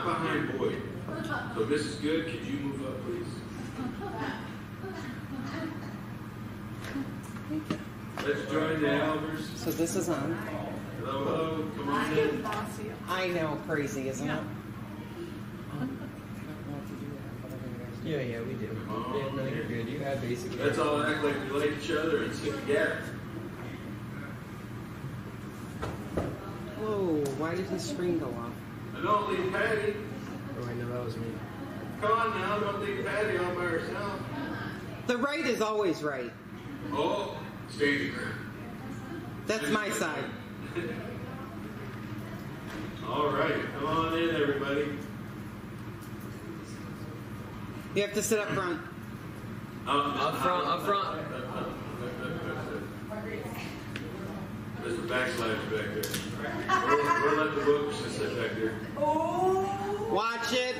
I'm behind Boyd. So Mrs. Good, could you move up, please? Let's join the elders. So this is on. Hello, hello, come on in. I know, crazy, isn't it? Yeah, yeah, we do. Oh, Yeah, no, you're good. You have basically. Let's all act like we like each other and sit together. Whoa, why did his screen go off? And don't leave Patty. Oh, I know that was me. Come on now, don't leave Patty all by herself. The right is always right. Oh, stand your ground. That's my side. All right, come on in, everybody. You have to sit up front. Up, front, up front. There's the backslash back there. We're, we're let the books just sit back there. Watch it.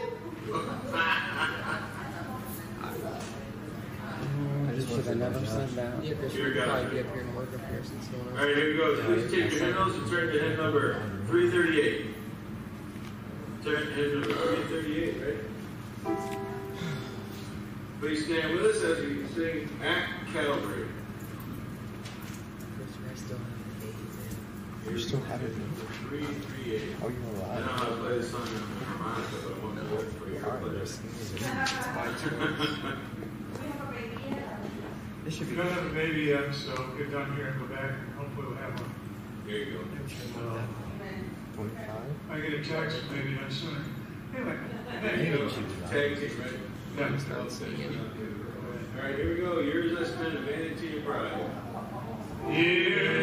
I just Should have never said that. Yeah, Chris, Here we we could go. probably be up here and work up here since no one All right, here we go. Please take your hymnals and turn to hymn number 338. Turn to hymn number 338, right? Please stand with us as we sing at Calvary. Chris, I still have the eight, You still have it? 338. Oh, you're I know alive. how to play this song on my harmonica, but I want to do for you. All right, this is my turn. This should We be. don't have a baby yet, uh, so get down here and go back, and hopefully we'll have one. Here you go. So, Twenty-five? I get a text, maybe not sooner. Anyway, There you go. Tag team, right? yeah. All right, here we go. Yours I spent vanity and pride. Years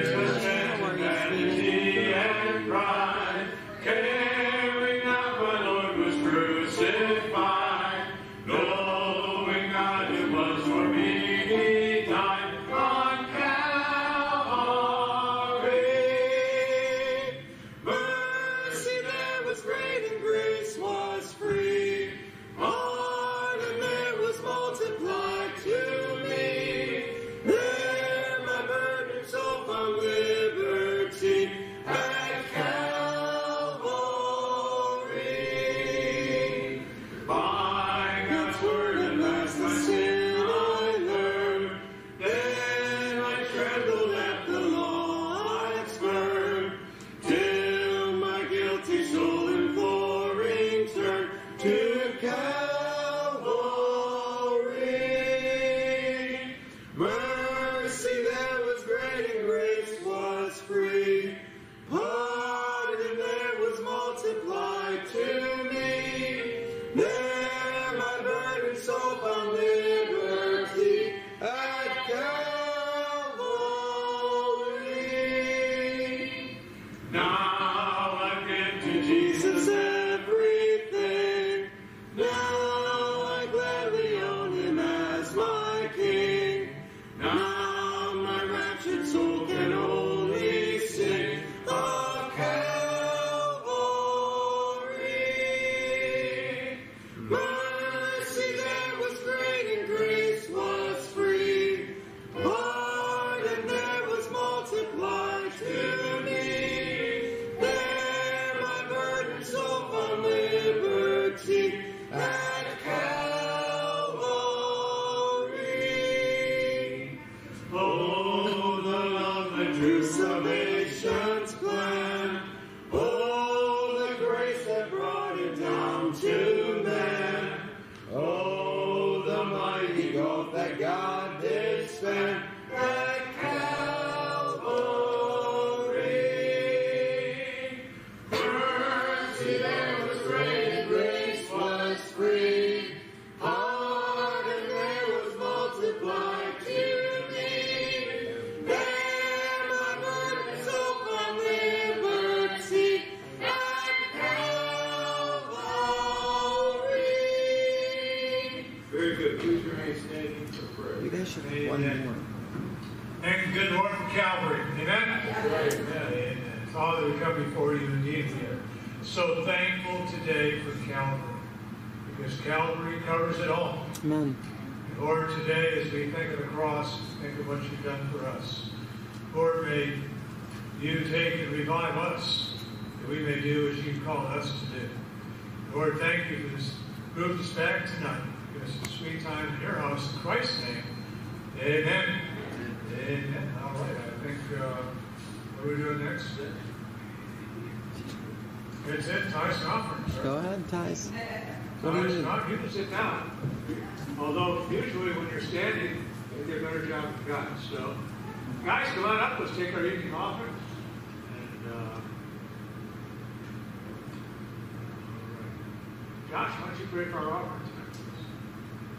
Josh, why don't you pray for our offering tonight?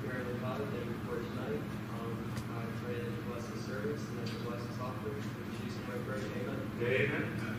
Dear Heavenly Father, thank you for tonight. Um, I pray that you bless the service and that you bless this offering. In Jesus' name Amen. Amen.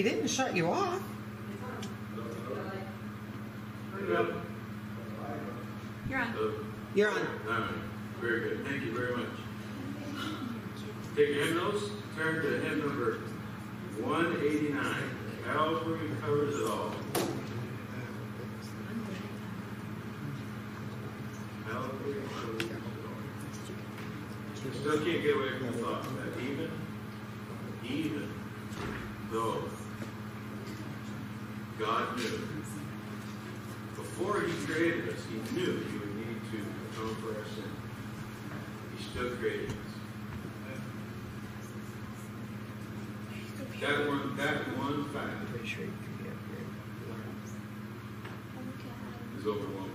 He didn't shut you off. You're on. You're on. All right. Very good. Thank you very much. Take your hymnals. Turn to hymn number 189. Calvary covers it all. Calvary covers it all. Still can't get away from the thought that even, even though pretty. It's overwhelming.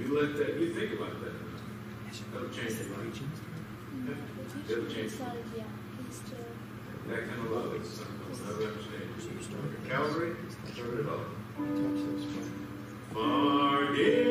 You let that, you think about that. That'll change your life. That'll change your life. That kind of love is something I'll never. Calvary, turn it off. Forgive.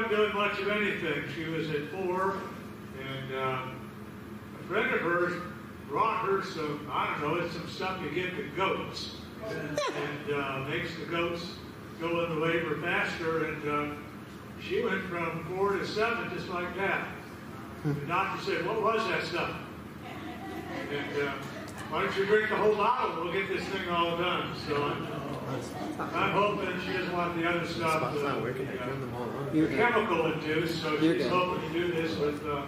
Wasn't doing much of anything. She was at four, and um, a friend of hers brought her some, I don't know, it's some stuff you give the goats. And uh, makes the goats go into labor faster, and uh, she went from four to seven just like that. The doctor said, what was that stuff? And uh, why don't you drink the whole bottle? We'll get this thing all done. So I'm, I'm hoping she doesn't want the other stuff. Spot's not uh, working. I the, turned them all on. you're chemical induced, so You're she's good. hoping to do this with, uh,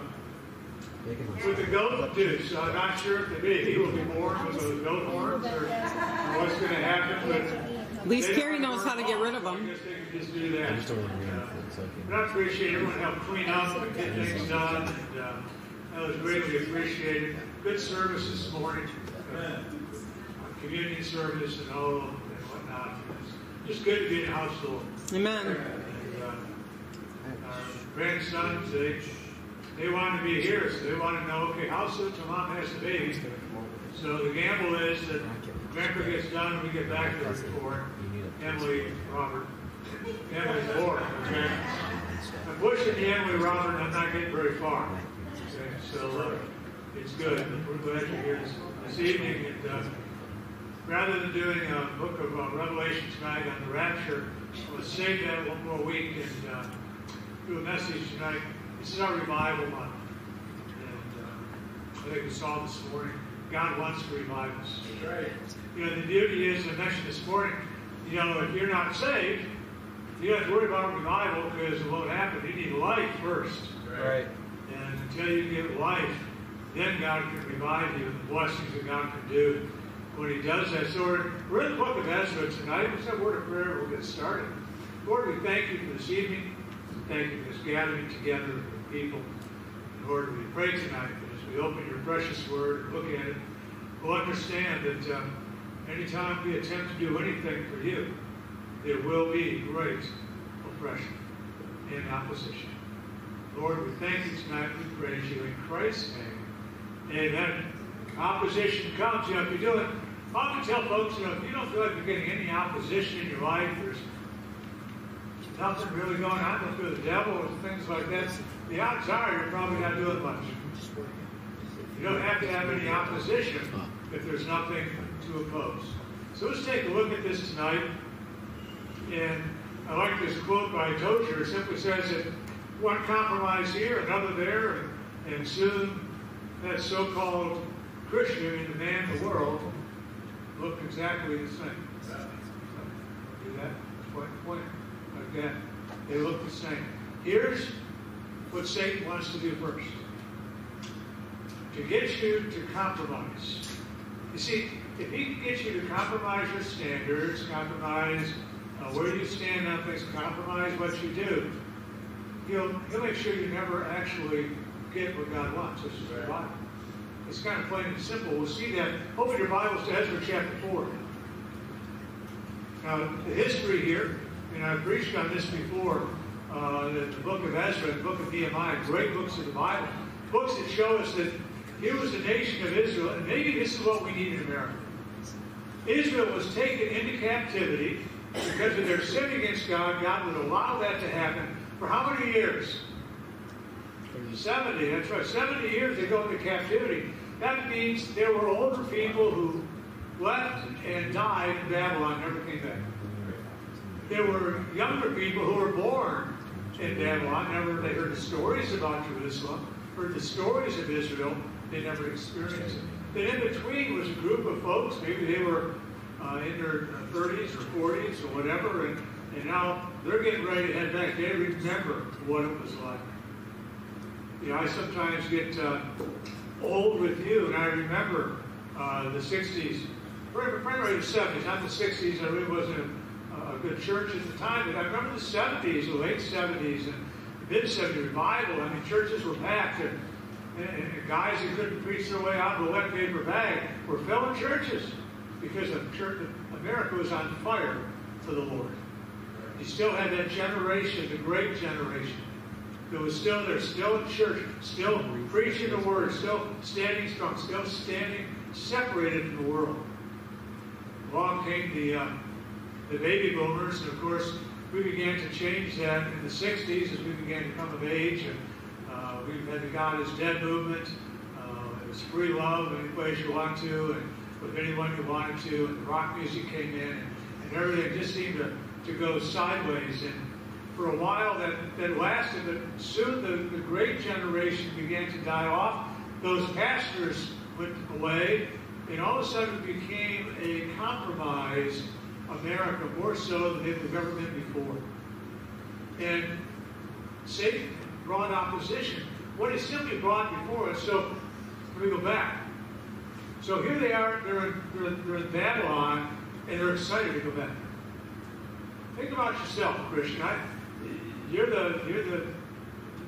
with the goat induced. I'm not sure if the baby will be born with those goat horns or what's going to happen, but. At least they Carrie knows how to get rid of I them. guess they can just do that. I just don't want to Uh, read it, so I can- But I appreciate everyone helped clean up and get things done, and, uh, that was greatly appreciated. Good service this morning. uh, Communion service and all, and whatnot. It's Just good to be in the household. Amen. And, uh, our grandsons, they, they want to be here, so they want to know, okay, how soon till mom has the baby? So the gamble is that Rebecca gets done, and we get back to for Emily, Robert, Emily's board. Okay? I'm pushing the Emily, Robert, and I'm not getting very far. Okay, so uh, it's good. We're glad you're here this, this evening. And uh, rather than doing a book of uh, Revelation tonight on the rapture, to save that one more week and uh, do a message tonight. This is our revival month. And uh, I think we saw this morning, God wants to revive us. Right. You know, the beauty is, I mentioned this morning, you know, if you're not saved, you don't have to worry about revival because it won't happen. You need life first. Right. And until you get life, then God can revive you and the blessings that God can do when He does that. So we're, we're in the book of Ezra tonight. Have a word of prayer. We'll get started. Lord, we thank you for this evening. Thank you for this gathering together of people. And Lord, we pray tonight that as we open your precious word and look at it, we'll understand that um, anytime we attempt to do anything for you, there will be great oppression and opposition. Lord, we thank you tonight. We praise you in Christ's name. Amen. Opposition comes. You know, if you're doing, I often tell folks, you know, if you don't feel like you're getting any opposition in your life, there's nothing really going on through the devil or things like that, the odds are you're probably not doing much. You don't have to have any opposition if there's nothing to oppose. So let's take a look at this tonight. And I like this quote by Tozer. It simply says that one compromise here, another there, and soon that so-called Christian and the man of the world look exactly the same. Do that? Point, point, that. They look the same. Here's what Satan wants to do first. To get you to compromise. You see, if he can get you to compromise your standards, compromise uh, where you stand on things, compromise what you do, he'll, he'll make sure you never actually get what God wants, which is the Bible. It's kind of plain and simple. We'll see that. Open your Bibles to Ezra chapter 4. Now, the history here, and I've preached on this before, uh, the, the book of Ezra, and the book of Nehemiah, great books of the Bible, books that show us that here was the nation of Israel, and maybe this is what we need in America. Israel was taken into captivity because of their sin against God. God would allow that to happen for how many years? 70, that's right. 70 years they go into captivity. That means there were older people who left and died in Babylon, never came back. There were younger people who were born in Babylon, never they heard the stories about Jerusalem, heard the stories of Israel, they never experienced it. Then in between was a group of folks, maybe they were uh, in their 30s or 40s or whatever, and, and now they're getting ready to head back. They remember what it was like. You know, I sometimes get uh, old with you, and I remember uh, the 60s, primarily the 70s, not the 60s. I really wasn't a good church at the time. But I remember the 70s, the late 70s, and mid 70s revival. I mean, churches were packed, and, and, and guys who couldn't preach their way out of a wet paper bag were filling churches because church, America was on fire for the Lord. You still had that generation, the great generation, that was still there, still in church, still preaching the word, still standing strong, still standing separated from the world. Along came the uh, the baby boomers, and of course, we began to change that in the 60s as we began to come of age. And uh, we had the God is Dead movement. Uh, it was free love any place you want to, and with anyone you wanted to. And the rock music came in, and, and everything just seemed to, to go sideways. And for a while that, that lasted, but soon the, the great generation began to die off. Those pastors went away, and all of a sudden it became a compromise America more so than they've ever been before. And Satan brought opposition. What he simply brought before us. So let me go back. So here they are, they're in, they're, they're in Babylon, and they're excited to go back. Think about yourself, Christian. I, you're the you're the,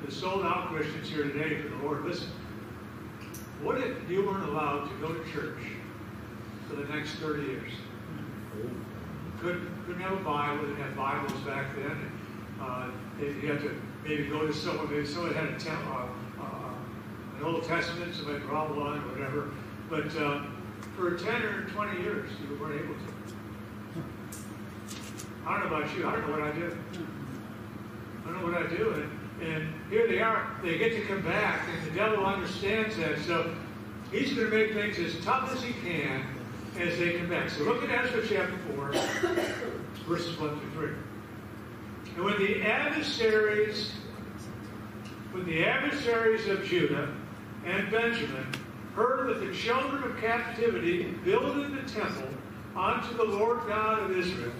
the sold out Christians here today for the Lord. Listen, what if you weren't allowed to go to church for the next 30 years? Couldn't, couldn't have a Bible, didn't have Bibles back then. Uh, you had to maybe go to someone, maybe someone had a temp, uh, uh, an Old Testament, somebody brought one or whatever. But uh, for 10 or 20 years, you weren't able to. I don't know about you, I don't know what I do. I don't know what I do. And, and here they are, they get to come back, and the devil understands that. So he's going to make things as tough as he can as they come back. So look at Ezra chapter 4, verses 1 through 3. And when the adversaries, when the adversaries of Judah and Benjamin heard that the children of captivity builded the temple unto the Lord God of Israel.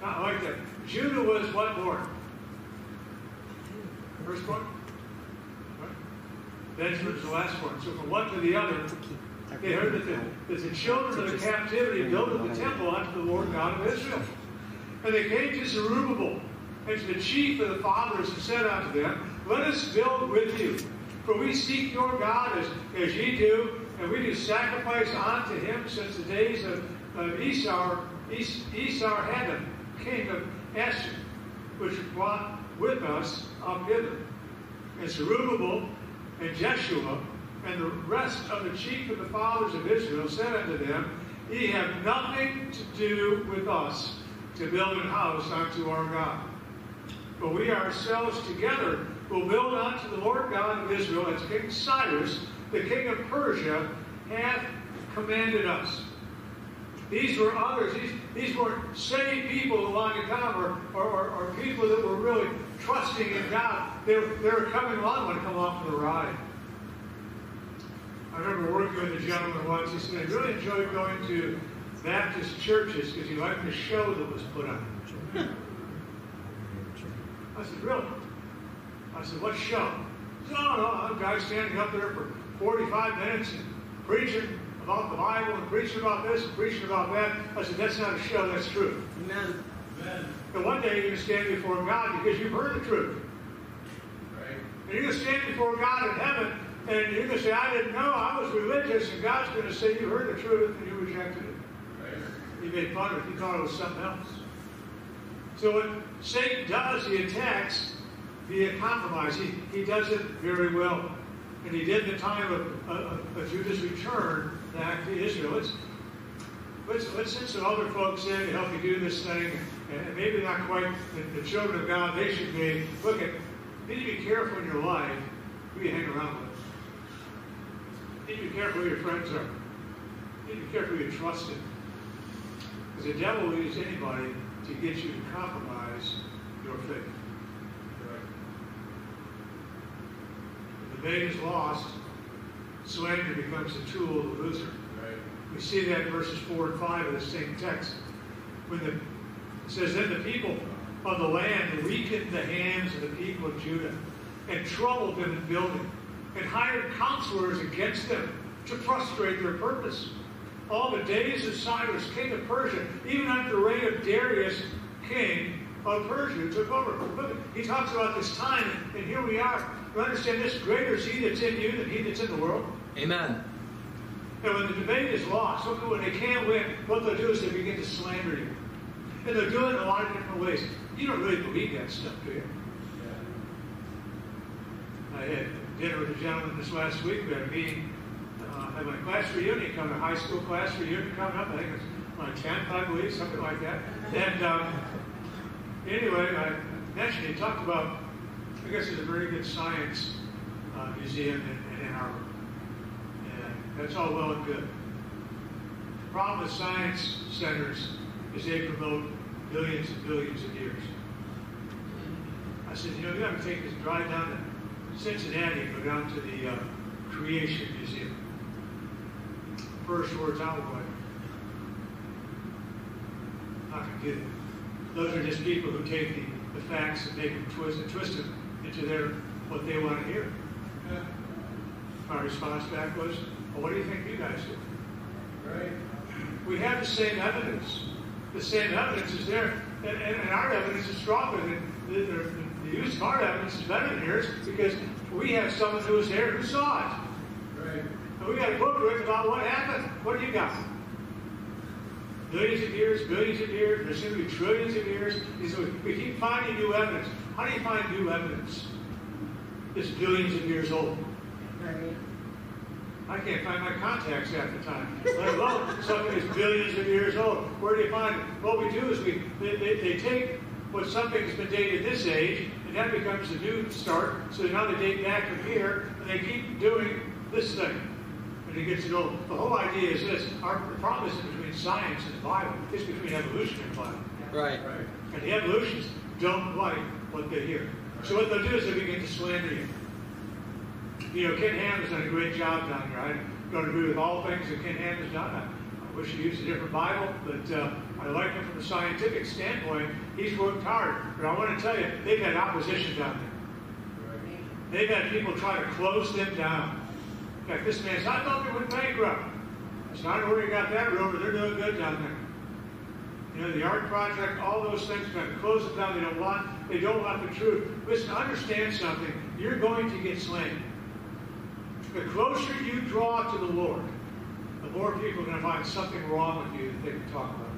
Not like that. Judah was what Firstborn? Benjamin was the lastborn. So from one to the other, they heard that the, that the children of the captivity builded the temple unto the Lord God of Israel. And they came to Zerubbabel and to the chief of the fathers and said unto them, Let us build with you. For we seek your God as, as ye do, and we do sacrifice unto him since the days of, of Esau, es, Esau king of Esher, which brought with us up hither. And Zerubbabel and Jeshua and the rest of the chief of the fathers of Israel said unto them, Ye have nothing to do with us to build an house unto our God. But we ourselves together will build unto the Lord God of Israel, as King Cyrus, the king of Persia, hath commanded us. These were others. These, these weren't saved people along the or, or, or, or, people that were really trusting in God. They were, they were coming along when they come off the ride. I remember working with a gentleman once. He said, I really enjoyed going to Baptist churches because he liked the show that was put on. I said, really? I said, what show? He said, no, no, a guy standing up there for 45 minutes and preaching about the Bible and preaching about this and preaching about that. I said, that's not a show, that's true. Amen. Amen. And one day you're going to stand before God because you've heard the truth. Right. And you're going to stand before God in heaven and you're going to say, I didn't know, I was religious. And God's going to say, you heard the truth and you rejected it. Right. He made fun of it. He thought it was something else. So what Satan does, he attacks via compromise. He, he does it very well. And he did in the time of, of, of Judah's return back to Israel. Let's, let's, let's send some other folks in to help you do this thing. And maybe not quite the, the children of God they should be. Look at, need to be careful in your life who you hang around with. You need to be careful who your friends are. You need to be careful who you trust in. Because the devil will use anybody to get you to compromise your faith. If the bait is lost, slander becomes the tool of the loser. Right. We see that in verses 4 and 5 of the same text. When the, it says, Then the people of the land weakened the hands of the people of Judah and troubled them in building and hired counselors against them to frustrate their purpose. all the days of Cyrus, king of Persia, even under the reign of Darius, king of Persia, took over. Look, he talks about this time, and here we are. You understand this? Greater is he that's in you than he that's in the world. Amen. And when the debate is lost, look, when they can't win, what they'll do is they begin to slander you. And they're doing it in a lot of different ways. You don't really believe that stuff, do you? I had dinner with a gentleman this last week. We had a meeting uh, at my class reunion coming, a high school class reunion coming up. I think it's my 10th, I believe, something like that. And um, anyway, I mentioned he talked about, I guess it's a very good science uh, museum in, in Ann Arbor. And that's all well and good. The problem with science centers is they promote billions and billions of years. I said, you know, you got to take this drive down to Cincinnati and go down to the uh, Creation Museum. First words out not going to get it. Those are just people who take the, the facts and make them twist and twist them into their what they want to hear. My response back was, well, what do you think you guys do? Right. We have the same evidence. The same evidence is there, and, and, and our evidence is stronger than the, the, the use of our evidence is better than yours because we have someone who was there who saw it. Right. And we got a book written about what happened. What do you got? Millions of years, billions of years, there's going to be trillions of years. Said, we keep finding new evidence. How do you find new evidence? It's billions of years old. I can't find my contacts half the time, let alone something that's billions of years old. Where do you find it? What we do is we they, they, they take what something has been dated this age, and that becomes the new start. So now they date back from here, and they keep doing this thing. And it gets to go. The whole idea is this: our the problem isn't between science and the Bible; it's between evolution and the Bible. Right. Right. And the evolutionists don't like what they hear. So what they'll do is they begin to slander you. You know, Ken Ham has done a great job down here. I don't agree with all things that Ken Ham has done. I, I wish he used a different Bible, but uh, I like him from a scientific standpoint. He's worked hard. But I want to tell you, they've had opposition down there. They've had people try to close them down. In fact, this man said, I thought they went bankrupt. I said, I don't know where you got that rumor. They're doing good down there. You know, the Ark project, all those things, trying to close it down. They don't want, they don't want the truth. Listen, understand something. You're going to get slandered. The closer you draw to the Lord, the more people are going to find something wrong with you that they can talk about.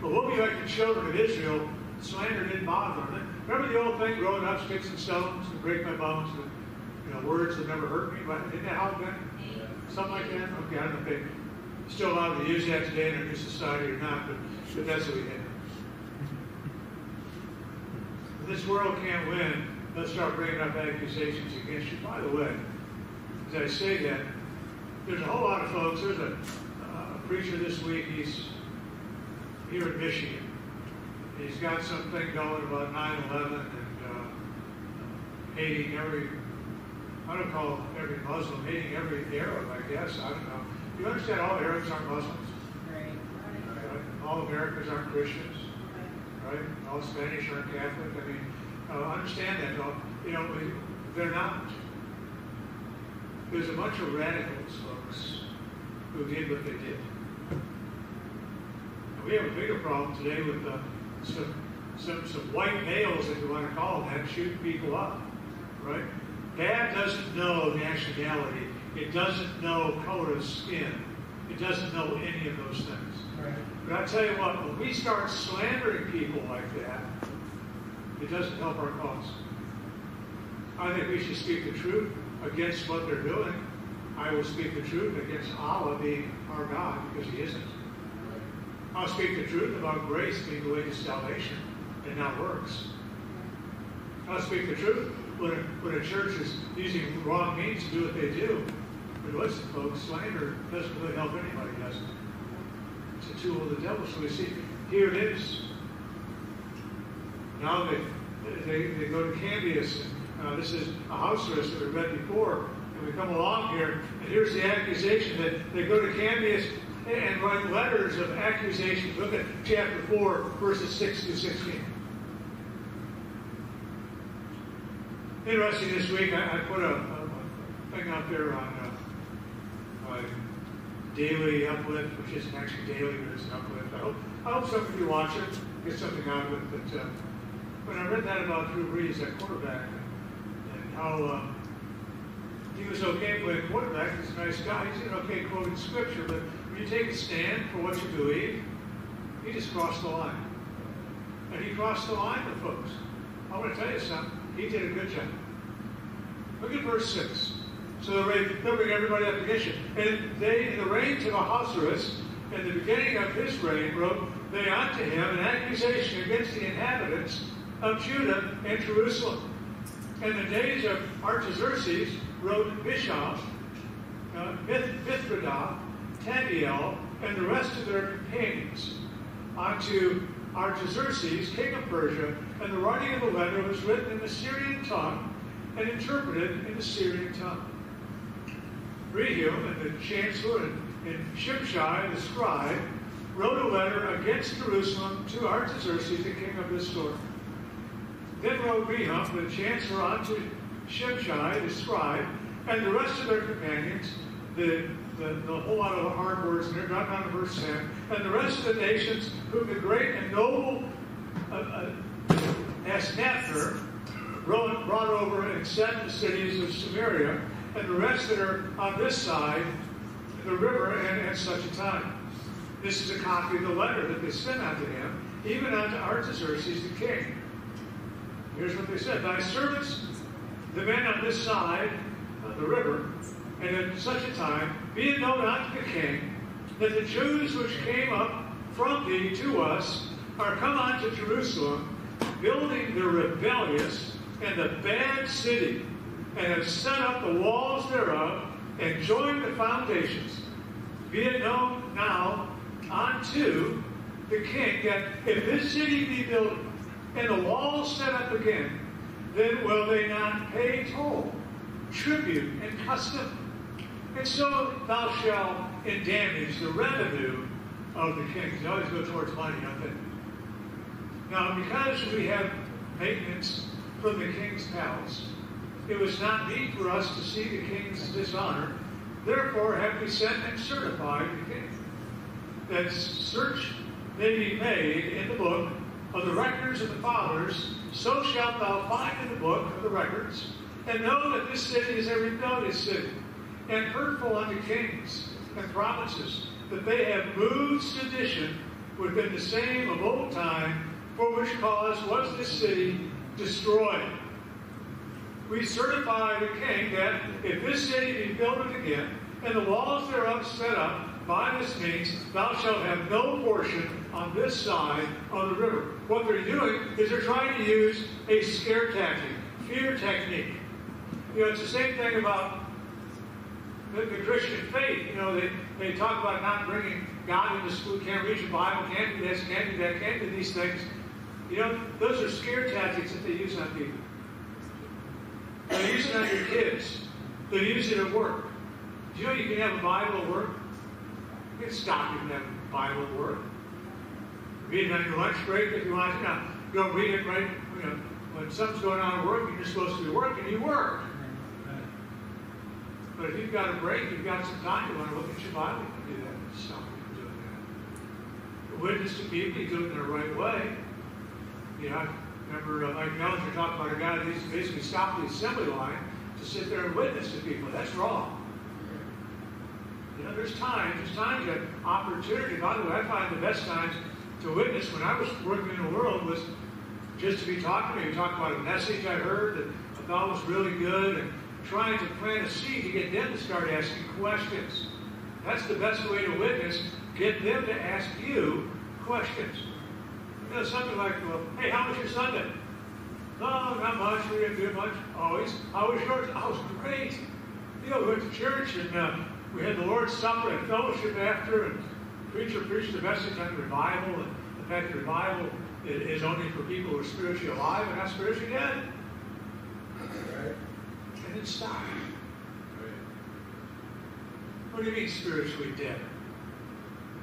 But we'll be like the children of Israel. Slander didn't bother them. Remember the old thing, growing up, sticks and stones to break my bones, and, you know, words that never hurt me. But isn't that? Something like that. Okay, I don't think still allowed to use that today in our new society or not, but, but that's what we. If this world can't win, let's start bringing up accusations against you. By the way, as I say that, there's a whole lot of folks. There's a, uh, a preacher this week. He's here in Michigan. He's got something going about 9/11 and uh, hating every. I don't call every Muslim hating every Arab. I guess I don't know. You understand? All Arabs aren't Muslims. Right? All Americans aren't Christians. Right? All Spanish aren't Catholic. I mean, uh, understand that, though. You know, they're not. There's a bunch of radicals, folks, who did what they did. And we have a bigger problem today with uh, some, some, some white males, if you want to call them that, shooting people up, right? That doesn't know nationality. It doesn't know color of skin. It doesn't know any of those things. Right. But I tell you what, when we start slandering people like that, it doesn't help our cause. I think we should speak the truth against what they're doing. I will speak the truth against Allah being our God because He isn't. I'll speak the truth about grace being the way to salvation and not works. I'll speak the truth when a, when a church is using wrong means to do what they do. But listen, folks, slander doesn't really help anybody, does it? It's a tool of the devil. So we see, here it is. Now they, they, they go to Cambyses. Uh, this is Ahasuerus that we read before. And we come along here, and here's the accusation that they go to Cambyses and write letters of accusation. Look at chapter 4, verses 6 to 16. Interesting this week, I, I put a, a, thing out there on uh, my daily uplift, which isn't actually daily, but it's an uplift. I hope, I hope some of you watch it, get something out of it. But uh, when I read that about Drew Brees, that quarterback, and how uh, he was okay playing quarterback, he's a nice guy, he's an okay quoting scripture, but when you take a stand for what you believe, he just crossed the line. And he crossed the line with folks. I want to tell you something, he did a good job. Look at verse 6. So they'll bring everybody up issue. And they, in the reign of Ahasuerus, in the beginning of his reign, wrote they unto him an accusation against the inhabitants of Judah and Jerusalem. In the days of Artaxerxes, wrote Bishop, uh, Mithredath, Tabeel, and the rest of their companions unto Artaxerxes, king of Persia, and the writing of the letter was written in the Syrian tongue and interpreted in the Syrian tongue. Rehum and the chancellor and, and Shimshai the scribe wrote a letter against Jerusalem to Artaxerxes, the king of this sort. Then wrote Rehum the chancellor unto Shimshai the scribe and the rest of their companions, the, the, the whole lot of hard words, and they're not to verse 10, and the rest of the nations whom the great and noble uh, uh, Asnapper brought over and set the cities of Samaria and the rest that are on this side, the river, and at such a time. This is a copy of the letter that they sent unto him, even unto Artaxerxes the king. Here's what they said Thy servants, the men on this side of the river, and at such a time, be it known unto the king that the Jews which came up from thee to us are come unto Jerusalem, building the rebellious and the bad city and have set up the walls thereof and joined the foundations. Be it known now unto the king that if this city be built and the walls set up again, then will they not pay toll, tribute, and custom? And so thou shalt endamage the revenue of the kings. They always go towards money, don't they? Now, because we have maintenance from the king's palace, it was not meet for us to see the king's dishonor. Therefore have we sent and certified the king, that search may be made in the book of the records of the fathers, so shalt thou find in the book of the records, and know that this city is a rebellious city, and hurtful unto kings and provinces, that they have moved sedition within the same of old time, for which cause was this city destroyed we certify the king that if this city be built again, and the walls thereof set up by this means, thou shalt have no portion on this side of the river. What they're doing is they're trying to use a scare tactic, fear technique. You know, it's the same thing about the, the Christian faith. You know, they, they talk about not bringing God into school, can't read your Bible, can't do this, can't do that, can't do these things. You know, those are scare tactics that they use on people. They're using it on your kids. They're using it at work. Do you know you can have a Bible at work? You can stop you from having Bible at work. Read it on your lunch break if you want to. Now, don't read it right, you know, when something's going on at work you're supposed to be working, you work. But if you've got a break, you've got some time, you want to look at your Bible, you can do that. Stop doing that. Witness to people, you do it in the right way. You know, I Remember, uh, Mike Mellinger talked about a guy that used to basically stop the assembly line to sit there and witness to people. That's wrong. You know, there's times, there's times that opportunity. By the way, I find the best times to witness when I was working in the world was just to be talking to me, talk about a message I heard that I thought was really good, and trying to plant a seed to get them to start asking questions. That's the best way to witness. Get them to ask you questions. You know, something like, well, hey, how was your Sunday? No, not much. We didn't do much. Always. How was yours? I was great. You know, we went to church and uh, we had the Lord's Supper and fellowship after, and preacher preached a message on revival and the fact that revival is only for people who are spiritually alive and not spiritually dead. Right. And then stop. Right. What do you mean spiritually dead?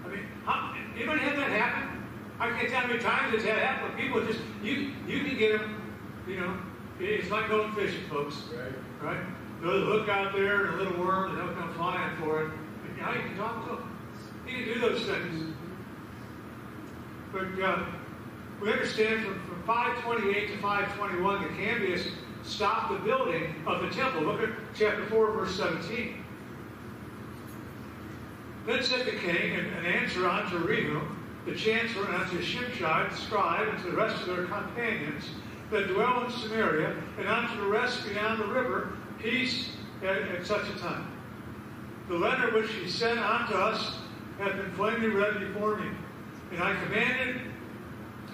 I mean, how, anybody had that happen? I can't tell how many times it's had happened. People just you you can get them, you know. It's like going fishing, folks. Right. Right. Throw the hook out there and a little worm, and they'll come flying for it. And You know, you can talk to them. You can do those things. But uh, we understand from, from 528 to 521 that Cambyses stopped the building of the temple. Look at chapter 4, verse 17. Then said the king and, an answer unto Rehum, the chancellor, and unto Shimshai, the scribe, and to the rest of their companions that dwell in Samaria, and unto the rest beyond the river, peace at, at such a time. The letter which he sent unto us hath been plainly read before me. And I commanded,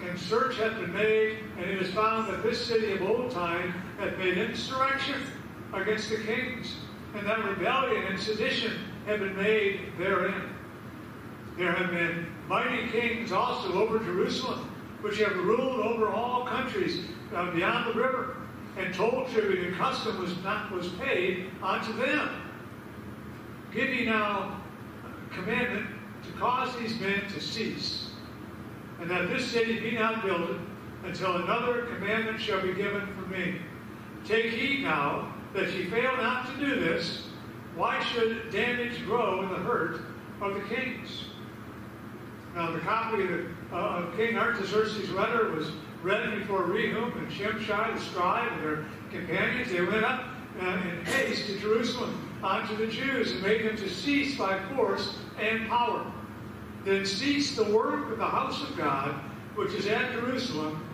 and search hath been made, and it is found that this city of old time hath made insurrection against the kings, and that rebellion and sedition have been made therein. There have been mighty kings also over Jerusalem, which have ruled over all countries uh, beyond the river, and toll tribute and custom was not was paid unto them. Give ye now commandment to cause these men to cease, and that this city be not builded until another commandment shall be given from me. Take heed now that ye fail not to do this. Why should damage grow in the hurt of the kings? Now, the copy of, the, uh, of King Artaxerxes' letter was read before Rehum and Shimshai, the scribe, and their companions. They went up uh, in haste to Jerusalem unto the Jews and made them to cease by force and power. Then ceased the work of the house of God, which is at Jerusalem.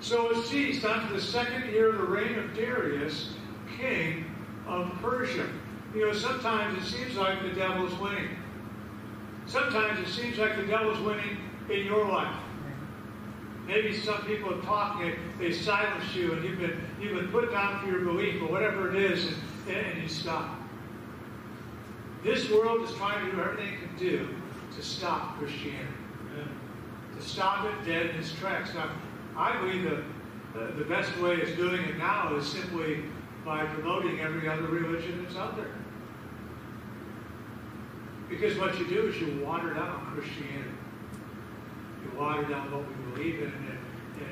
So it ceased unto the second year of the reign of Darius, king of Persia. You know, sometimes it seems like the devil is winning. Sometimes it seems like the devil is winning in your life. Maybe some people are talking, they silence you, and you've been you've been put down for your belief or whatever it is, and, and you stop. This world is trying to do everything it can do to stop Christianity, to stop it dead in its tracks. Now, I believe that uh, the best way of doing it now is simply by promoting every other religion that's out there. Because what you do is you water down Christianity. You water down what we believe in, and,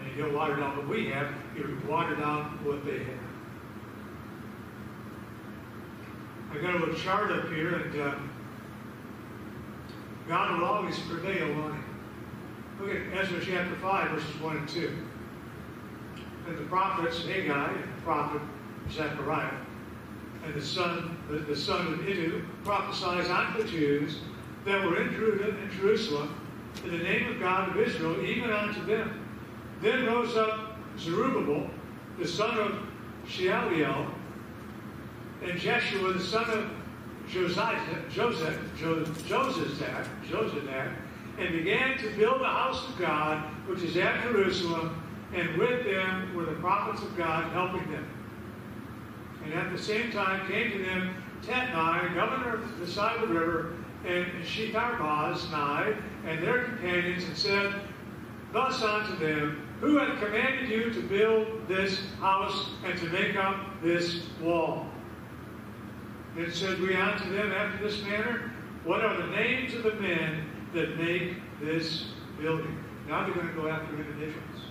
and you don't water down what we have, you water down what they have. I got a little chart up here, and um, God will always prevail on it. Look at Ezra chapter 5, verses 1 and 2. And the prophets, Haggai, and the prophet Zechariah, and the son, the, the son of Iddo, prophesies unto the Jews that were in, in Jerusalem in the name of God of Israel, even unto them. Then rose up Zerubbabel, the son of Shealtiel, and Jeshua, the son of Joseph, Josadak, and began to build the house of God, which is at Jerusalem, and with them were the prophets of God helping them. And at the same time came to them Tatnai, governor of the side of the river, and Shetharbaz, Nai, and their companions, and said thus unto them, Who hath commanded you to build this house and to make up this wall? Then said we unto them after this manner, What are the names of the men that make this building? Now they're going to go after individuals.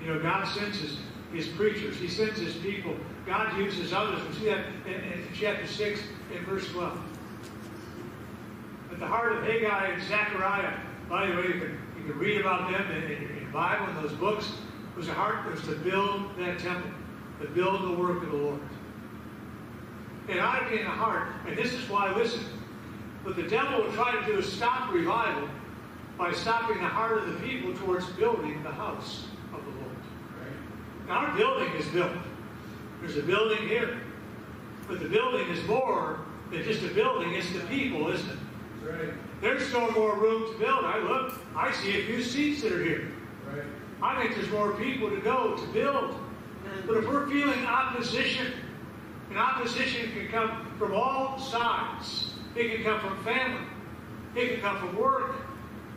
You know, God sends his, his preachers, He sends His people. God uses others. We see that in, in chapter 6 in verse 12. At the heart of Haggai and Zechariah, by the way, you can, you can read about them in, in, the Bible, in those books, was a heart was to build that temple, to build the work of the Lord. It ought to be in the heart. And this is why, listen, what the devil will try to do is stop revival by stopping the heart of the people towards building the house of the Lord. Right? Now, our building is built. There's a building here. But the building is more than just a building, it's the people, isn't it? Right. There's still more room to build. I look, I see a few seats that are here. Right. I think there's more people to go to build. But if we're feeling opposition, and opposition can come from all sides. It can come from family. It can come from work.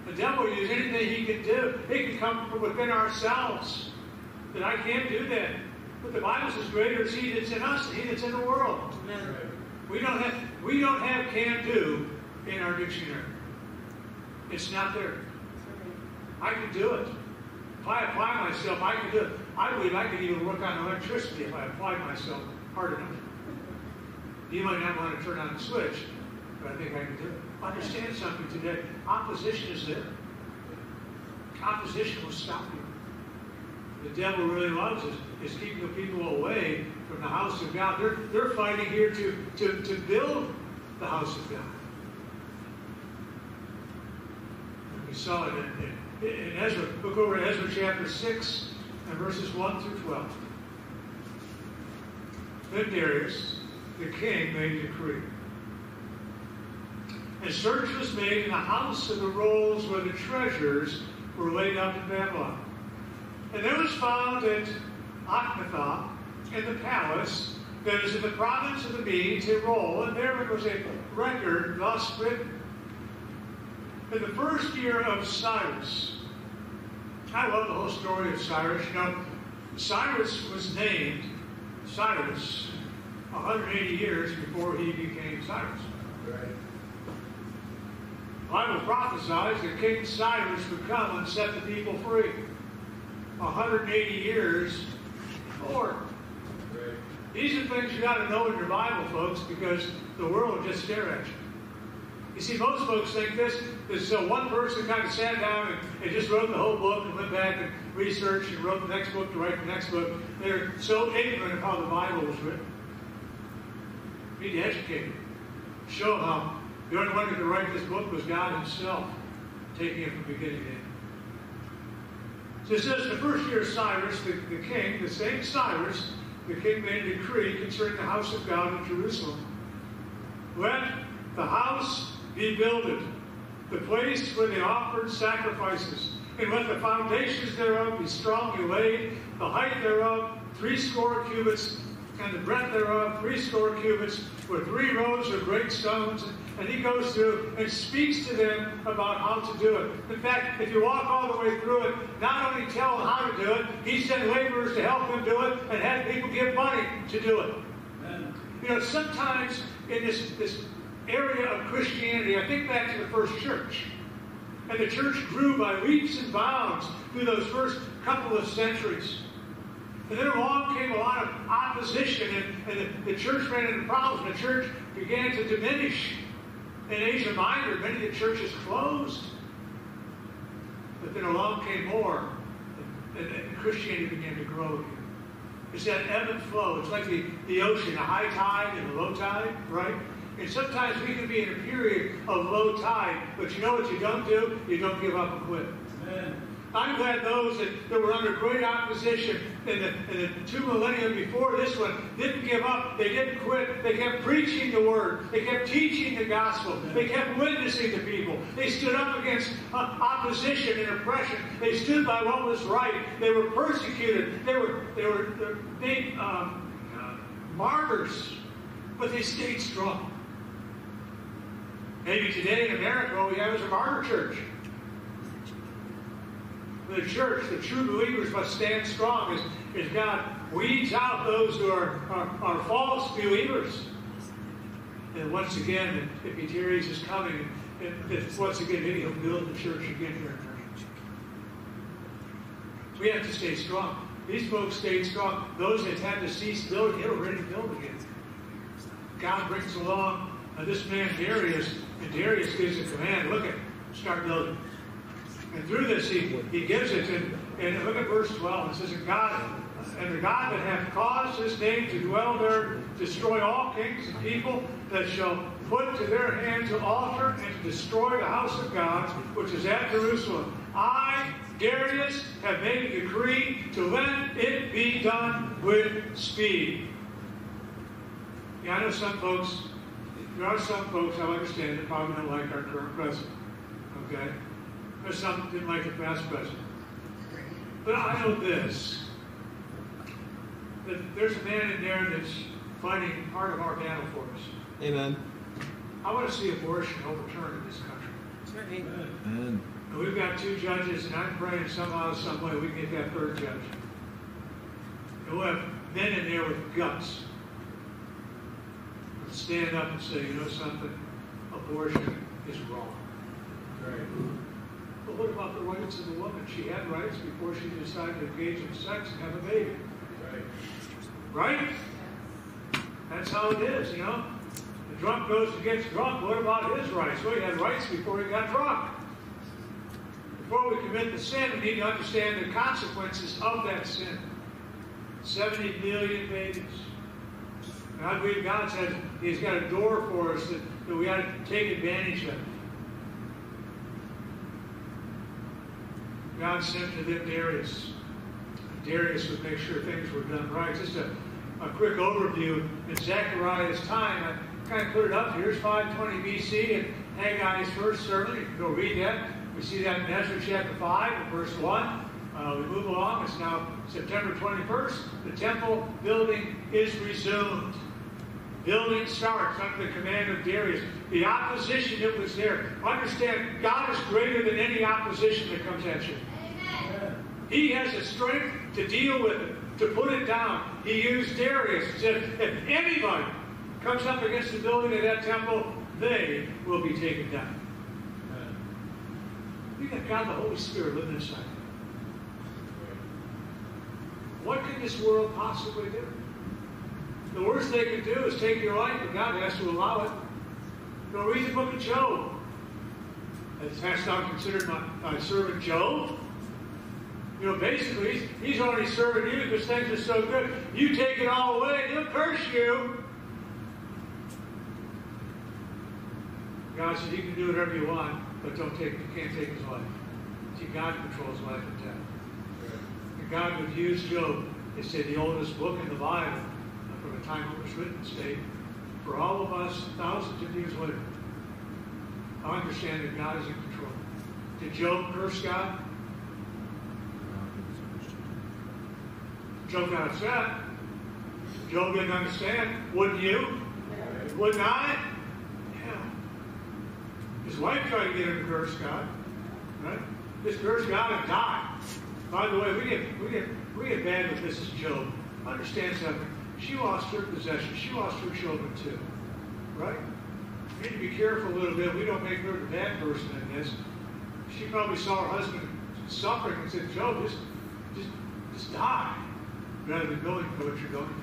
The devil will use anything he can do. It can come from within ourselves. That I can't do that. But the Bible says, "Greater is He that's in us than He that's in the world." Amen. We don't have we don't have can do in our dictionary. It's not there. I can do it. If I apply myself, I can do it. I believe I could even work on electricity if I applied myself hard enough. You might not want to turn on the switch, but I think I can do it. Understand something today. Opposition is there. Opposition will stop you. The devil really loves is, is keeping the people away from the house of God. They're, they're fighting here to, to, to build the house of God. And we saw it in, in, in Ezra. Look over at Ezra chapter 6 and verses 1 through 12. Then Darius, the king, made decree. And search was made in the house of the rolls where the treasures were laid up in Babylon. And there was found at Achmetha in the palace that is in the province of the Medes a roll, and there it was a record thus written. In the first year of Cyrus, I love the whole story of Cyrus. You know, Cyrus was named Cyrus 180 years before he became Cyrus. Right. The Bible prophesies that King Cyrus would come and set the people free. 180 years before. Right. These are things you got to know in your Bible, folks, because the world will just stare at you. You see, most folks think this, this uh, one person kind of sat down and, and just wrote the whole book and went back and researched and wrote the next book to write the next book. They're so ignorant of how the Bible was written. You the educator. Show how the only one who could write this book was God Himself, taking it from beginning to end. So it says, the first year Cyrus, the, the king, the same Cyrus, the king made a decree concerning the house of God in Jerusalem. Let the house be builded, the place where they offered sacrifices, and let the foundations thereof be strongly laid, the height thereof three score cubits, and the breadth thereof three score cubits, with three rows of great stones. And he goes through and speaks to them about how to do it. In fact, if you walk all the way through it, not only tell them how to do it, he sent laborers to help them do it and had people give money to do it. You know, sometimes in this, this area of Christianity, I think back to the first church. And the church grew by leaps and bounds through those first couple of centuries. And then along came a lot of opposition, and, and the, the church ran into problems, and the church began to diminish. In Asia Minor, many of the churches closed. But then along came more, and, and, Christianity began to grow again. It's that ebb and flow. It's like the, the ocean, a high tide and a low tide, right? And sometimes we can be in a period of low tide, but you know what you don't do? You don't give up and quit. Amen. I'm glad those that, that were under great opposition in the, in the two millennia before this one didn't give up. They didn't quit. They kept preaching the word. They kept teaching the gospel. They kept witnessing to people. They stood up against uh, opposition and oppression. They stood by what was right. They were persecuted. They were they were made um, martyrs, but they stayed strong. Maybe today in America, what we have is a martyr church. The church, the true believers must stand strong as, as God weeds out those who are, are, are false believers. And once again, if he tarries is coming, if once again, maybe he'll build the church again here. in We have to stay strong. These folks stayed strong. Those that had to cease building, they were ready to build again. God brings along uh, this man Darius, and Darius gives a command. Look at, start building. And through this, he, he gives it. And, and look at verse 12. It says, and God, and the God that hath caused his name to dwell there, destroy all kings and people that shall put to their hand to alter and to destroy the house of God, which is at Jerusalem. I, Darius, have made a decree to let it be done with speed. Yeah, I know some folks, there are some folks, I understand, that probably don't like our current president. Okay? There's something like the past president. But I know this that there's a man in there that's fighting part of our battle for us. Amen. I want to see abortion overturned in this country. That's right. Amen. And we've got two judges, and I'm praying somehow, some way, we can get that third judge. And we'll have men in there with guts that stand up and say, you know something, abortion is wrong. Right. But what about the rights of the woman? She had rights before she decided to engage in sex and have a baby. Right. Right? That's how it is, you know? The drunk goes gets drunk, what about his rights? Well, he had rights before he got drunk. Before we commit the sin, we need to understand the consequences of that sin. 70 million babies. And I believe God says He's got a door for us that, that we got to take advantage of. God sent to them Darius. Darius would make sure things were done right. Just a, a quick overview. In Zechariah's time, I kind of put it up here. It's 520 BC, and Haggai's first sermon. You can go read that. We see that in Ezra chapter 5, verse 1. Uh, we move along. It's now September 21st. The temple building is resumed. Building starts under the command of Darius. The opposition that was there. Understand, God is greater than any opposition that comes at you. He has the strength to deal with it, to put it down. He used Darius. He said, if anybody comes up against the building of that temple, they will be taken down. Uh, you got God the Holy Spirit living inside. What can this world possibly do? The worst they can do is take your life, and God has to allow it. Go read the book of Job. Has not considered my, my servant Job? You know, basically, he's, he's only serving you because things are so good. You take it all away, he'll curse you. God said, you can do whatever you want, but don't take, you can't take his life. See, God controls life and death. And God would use Job. They say the oldest book in the Bible uh, from the time it was written state for all of us thousands of years later. I understand that God is in control. Did Job curse God? Job got upset. Job didn't understand. Wouldn't you? Wouldn't I? Yeah. His wife tried to get him to curse God. Right? Just curse God and die. By the way, we get we get we get bad with Mrs. Job. Understand something. She lost her possessions. She lost her children too. Right? We need to be careful a little bit. We don't make her the bad person in this. She probably saw her husband suffering and said, Job, just just just die rather than going through what you're going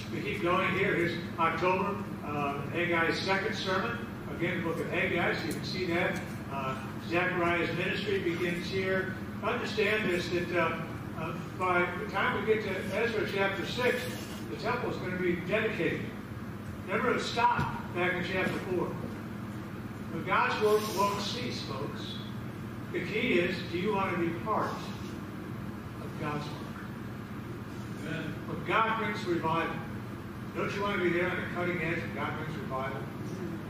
through. We keep going here. Here's October, uh, Haggai's second sermon. Again, the book of Haggai, so you can see that. Uh, Zechariah's ministry begins here. Understand this that uh, uh, by the time we get to Ezra chapter 6, the temple is going to be dedicated. Never to stop back in chapter 4. But God's work won't cease, folks. The key is do you want to be part of God's work? When God brings revival, don't you want to be there on the cutting edge when God brings revival?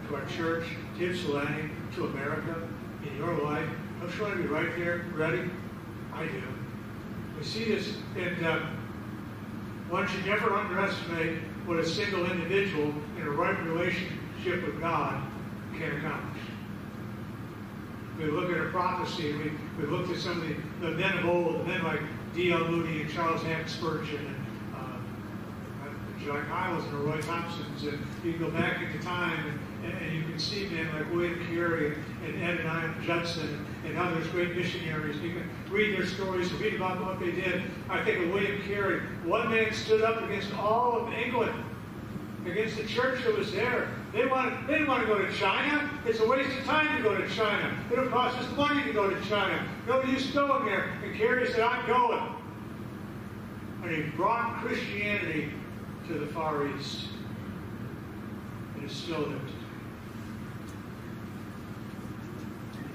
To our church, to Ypsilanti, to America, in your life. Don't you want to be right there, ready? I do. We see this, and uh, one should never underestimate what a single individual in a right relationship with God can accomplish. We look at a prophecy, we, we looked at some of the, the men of old, the men like D.L. Moody and Charles Haddon Spurgeon and uh, John Hyles and Roy Thompson's, and you can go back into time and, and, you can see men like William Carey and, and Adoniram Judson and others, great missionaries. You can read their stories, and read about what they did. I think of William Carey. One man stood up against all of England, against the church that was there. They, wanted, they didn't want to go to China. It's a waste of time to go to China. It'll cost us money to go to China. No use going there. And Carey said, I'm going. And he brought Christianity to the Far East. And it's still there today.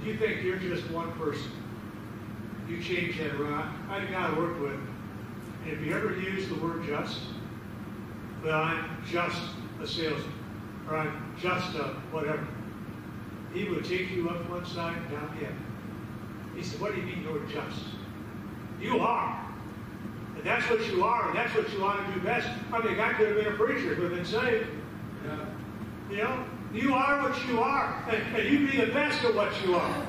If you think you're just one person, you change that around. I guy I worked with. And if you ever use the word just, well, I'm just a salesman or I'm just a whatever. He would take you up one side and down the other. He said, What do you mean you're just? You are. And that's what you are, and that's what you ought to do best. I mean, I could have been a preacher who had been saved. Yeah. You know, you are what you are, and, and you be the best at what you are.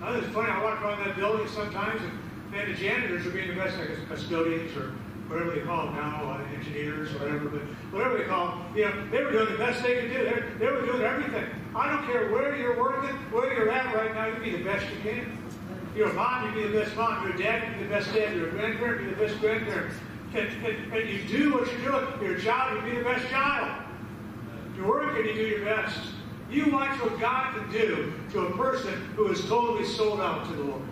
Now, it's funny, I walk around that building sometimes, and man, the janitors are being the best, like custodians or whatever they call them now, uh, engineers or whatever, but whatever they call them, you know, they were doing the best they could do. They, they were doing everything. I don't care where you're working, where you're at right now, you be the best you can. You're a mom, you be the best mom. You're a dad, you be the best dad. You're a grandparent, you be the best grandparent. And, and, and you do what you're doing. Your child, you be the best child. You're working, you do your best. You watch what God can do to a person who is totally sold out to the Lord.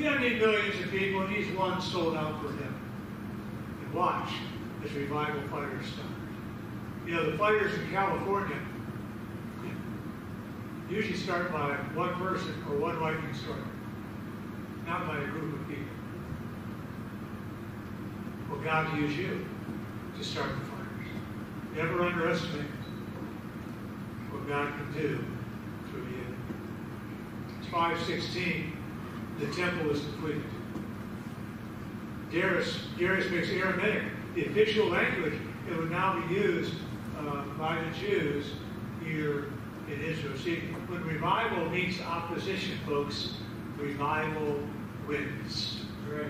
He doesn't need millions of people, he needs one sold out for him. And watch as revival fires start. You know, the fires in California usually start by one person or one lightning strike, not by a group of people. Well, God use you to start the fires. Never underestimate what God can do through you. It's 516. The temple is completed. Darius, Darius makes Aramaic the official language that would now be used uh, by the Jews here in Israel. See, when revival meets opposition, folks, revival wins. Right.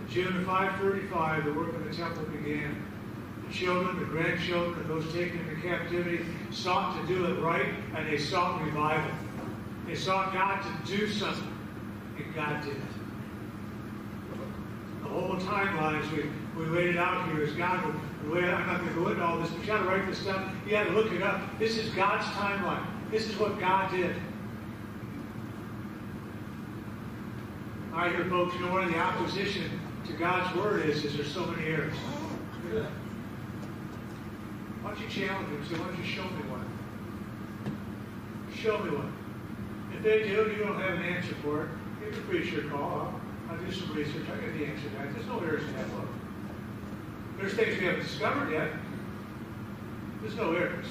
In June of 535, the work of the temple began. The children, the grandchildren of those taken into captivity sought to do it right, and they sought revival. They sought God to do something, and God did it. The whole timeline as we, we laid it out here is God will, the I'm not going to go into all this, but you got to write this down. You got to look it up. This is God's timeline. This is what God did. I hear folks, you know, one of the opposition to God's word is, is there's so many errors. Why don't you challenge them? Say, why don't you show me one? Show me one. They do, you don't have an answer for it, give the preacher a call. I'll, do some research. I'll get the answer that. There's no errors in that book. There's things we haven't discovered yet. There's no errors.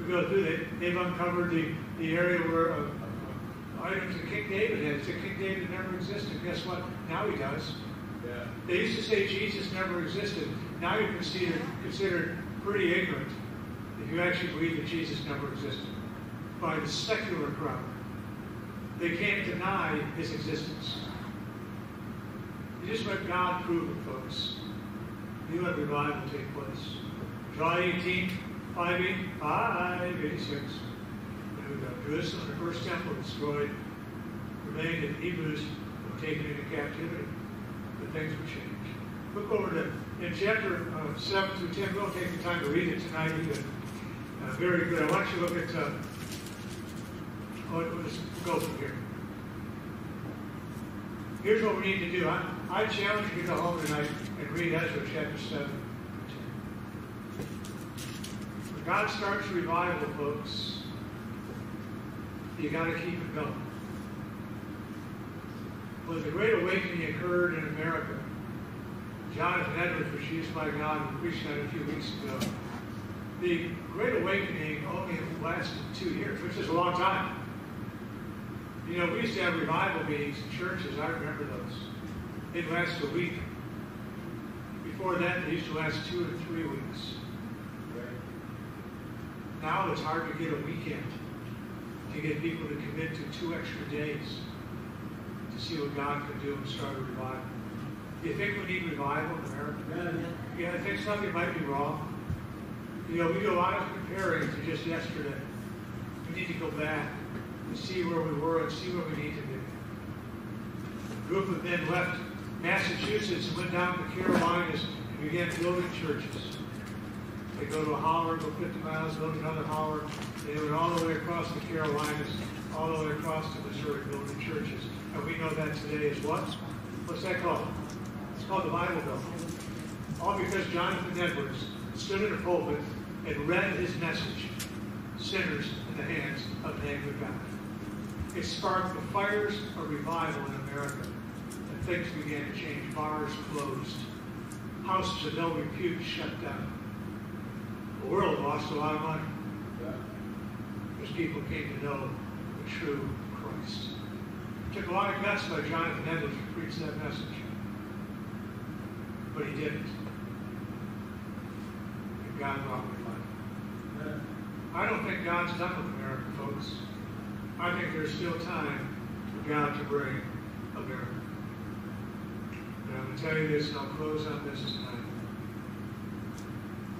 We go through, they, they've uncovered the, the area where uh, uh, items that King David had. Said King David never existed. Guess what? Now he does. Yeah. They used to say Jesus never existed. Now you're considered, considered pretty ignorant if you actually believe that Jesus never existed by the secular crowd. They can't deny his existence. You just let God prove it, folks. You let revival take place. July 18, 586. And, uh, Jerusalem, the first temple destroyed, remained in Hebrews were taken into captivity. But things would change. Look over to in chapter uh, 7 through 10. We won't take the time to read it tonight. Uh, very good. I want you to look at. Uh, let's go from here. Here's what we need to do. I, I challenge you to go home tonight and read Ezra chapter 7. When God starts revival, folks, you got to keep it going. When the Great Awakening occurred in America, Jonathan Edwards was used by God and preached that a few weeks ago. The Great Awakening only lasted two years, which is a long time. You know, we used to have revival meetings in churches. I remember those. They'd last a week. Before that, they used to last two or three weeks. Right? Now it's hard to get a weekend to get people to commit to two extra days to see what God can do and start a revival. Do you think we need revival in America? Yeah, I think something might be wrong. You know, we do a lot of comparing to just yesterday. We need to go back and see where we were and see where we need to be. A group of men left Massachusetts and went down to the Carolinas and began building churches. They go to a holler, go 50 miles, build another holler. They went all the way across the Carolinas, all the way across to Missouri, building churches. And we know that today is what? What's that called? It's called the Bible Belt. All because Jonathan Edwards stood in a pulpit and read his message, Sinners in the Hands of an Angry God. It sparked the fires of revival in America. And things began to change. Bars closed. Houses of no repute shut down. The world lost a lot of money. Because people came to know the true Christ. It took a lot of guts by Jonathan Edwards to preach that message. But he didn't. And God brought revival. I don't think God's done with America, folks. I think there's still time for God to bring a miracle. And I'm going to tell you this, and I'll close on this tonight.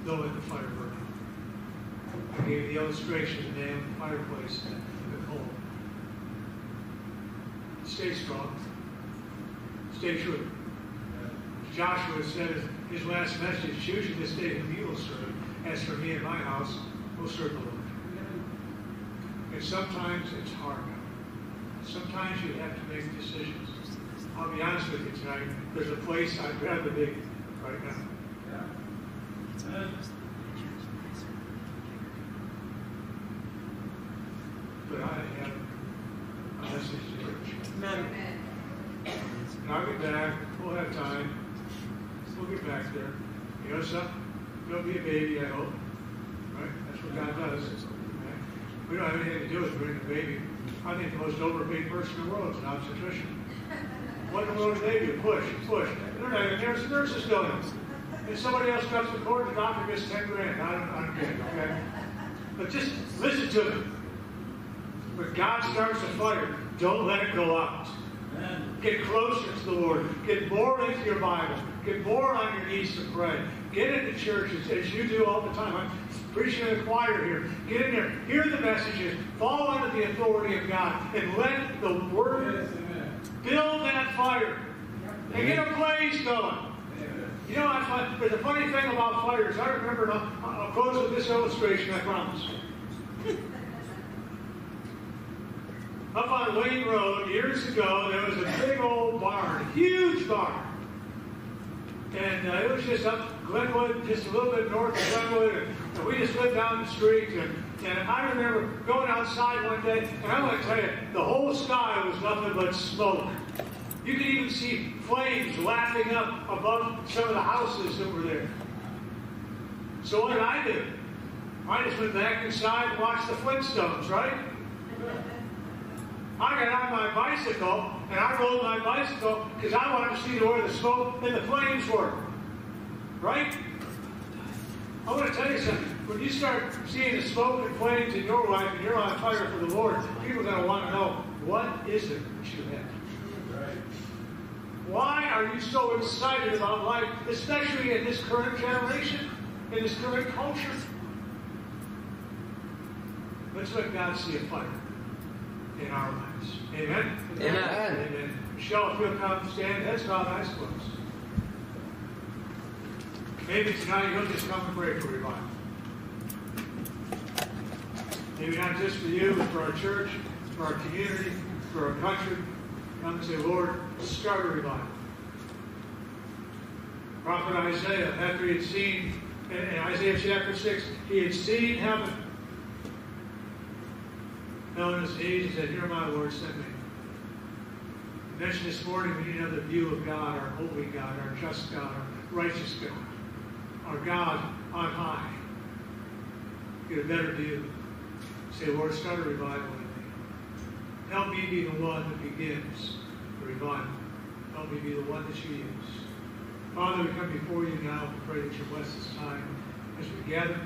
Don't let the fire burn out. I gave the illustration of the the fireplace and the coal. Stay strong. Stay true. Joshua said his last message, choose you this day you will serve. As for me and my house, we'll serve the Lord. And sometimes it's hard. Sometimes you have to make decisions. I'll be honest with you tonight. There's a place I'd rather be right now. But I have a message to church. Amen. And I'll get back. We'll have time. We'll get back there. You know something? Don't be a baby, I hope. Right? That's what God does. Right? We don't have anything to do with bringing a baby. Most overpaid person in the world is an obstetrician. What in the world do they do? Push, push. They're not even nurses, nurses doing it. If somebody else comes to court, the doctor gets 10 grand. I don't, I don't get okay? But just listen to me. When God starts a fire, don't let it go out. Get closer to the Lord. Get more into your Bible. Get more on your knees to pray. Get into churches as you do all the time. Preaching in the choir here. Get in there. Hear the messages. Fall under the authority of God. And let the Word build that fire. And get a blaze going. You know, I find, there's a funny thing about fires. I remember, and I'll, I'll close with this illustration, I promise. Up on Wayne Road years ago, there was a big old barn, huge barn. And uh, it was just up Glenwood, just a little bit north of Glenwood, and, we just lived down the street. And, and I remember going outside one day, and I want to tell you, the whole sky was nothing but smoke. You could even see flames laughing up above some of the houses that were there. So what did I do? I just went back inside and watched the Flintstones, right? I got on my bicycle and I rode my bicycle because I wanted to see where the smoke and the flames were. Right? I want to tell you something. When you start seeing the smoke and flames in your life and you're on fire for the Lord, people are going to want to know what is it that you have? Why are you so excited about life, especially in this current generation, in this current culture? Let's let God see a fire in our lives. Amen? Amen. Amen. Michelle, if you'll come stand, heads bowed, eyes closed. Maybe tonight you'll just come and pray for revival. Maybe not just for you, but for our church, for our community, for our country. Come and say, Lord, start a revival. Prophet Isaiah, after he had seen, in Isaiah chapter 6, he had seen heaven. Fell on his knees and said, Hear my Lord, send me. I mentioned this morning we need another view of God, our holy God, our just God, our righteous God, our God on high. Get a better view. Say, Lord, start a revival in me. Help me be the one that begins the revival. Help me be the one that you use. Father, we come before you now and pray that you bless this time as we gather.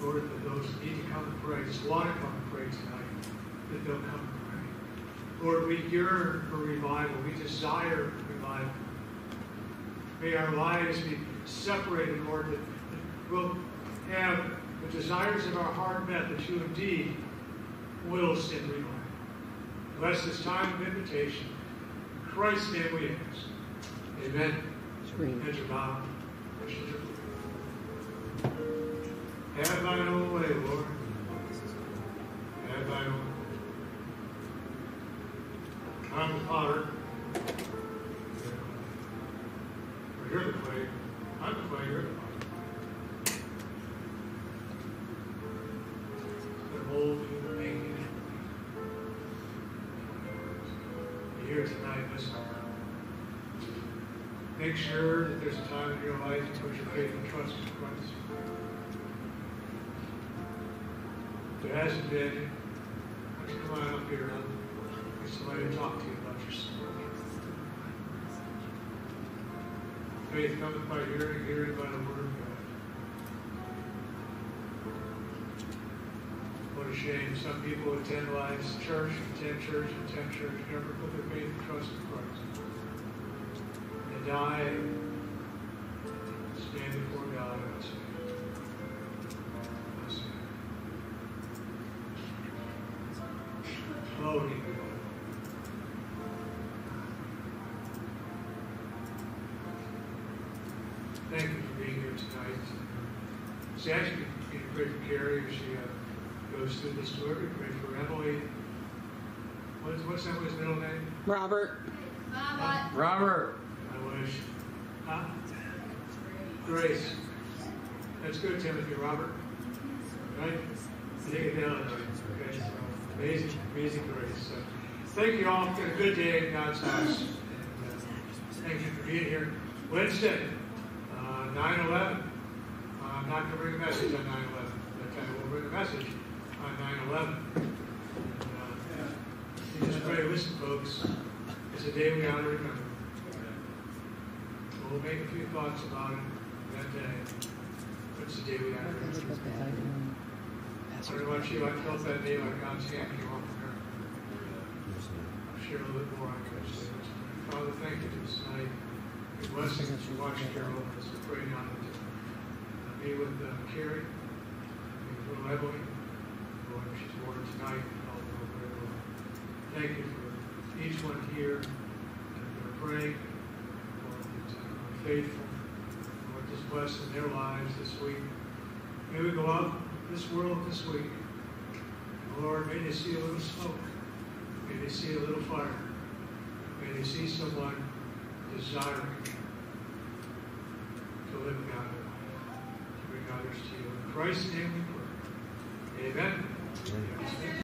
Lord, that those that need to come and pray, just want to come and pray tonight, that they'll come and pray. Lord, we yearn for revival. We desire revival. May our lives be separated, Lord, that we'll have the desires of our heart met, that you indeed will send revival. Bless this time of invitation. In Christ's name we ask. Amen. Are bowed. Have thine own way, Lord. Have thine own way. I'm the potter. Or you're the clay. Here tonight, listen. Make sure that there's a time in your life to put your faith and trust in Christ. If there hasn't been, you come on up here and get somebody to talk to you about your story. Faith cometh by hearing, hearing by the word of God. What a shame. Some people attend lives, church, attend church, attend church, never put their faith and trust in Christ They die, stand before God and say, I say, Glory to God. thank you for being here tonight. So actually, you can pray for Carrie as she uh, goes through this tour. We pray for Emily. What's, what's Emily's middle name? Robert. Robert. I wish. Huh? Grace. That's good, Timothy. Robert. Right? Take it down. Okay. Amazing, amazing grace. So, thank you all. It's a good day in God's house. And, uh, thank you for being here. Wednesday, uh, 9 11. Not to bring a message on 9 11, but I will bring a message on 9 11. Uh, just pray, listen, folks. It's a day we ought to remember. We'll make a few thoughts about it that day. It's a day we ought to remember. Know about you, I felt that day like God's hand came off of her. I'll share a little bit more on Thursday. Father, thank you for this night. Your blessing as you watch Carol as we pray now be with uh, Carrie, with little Emily, Lord, she's born tonight. Lord, Lord. Thank you for each one here that are praying, Lord, uh, are faithful. Lord, just bless in their lives this week. May we go out this world this week. Lord, may they see a little smoke. May they see a little fire. May they see someone desiring to live bring others to. In Christ's name we pray. Amen. Amen.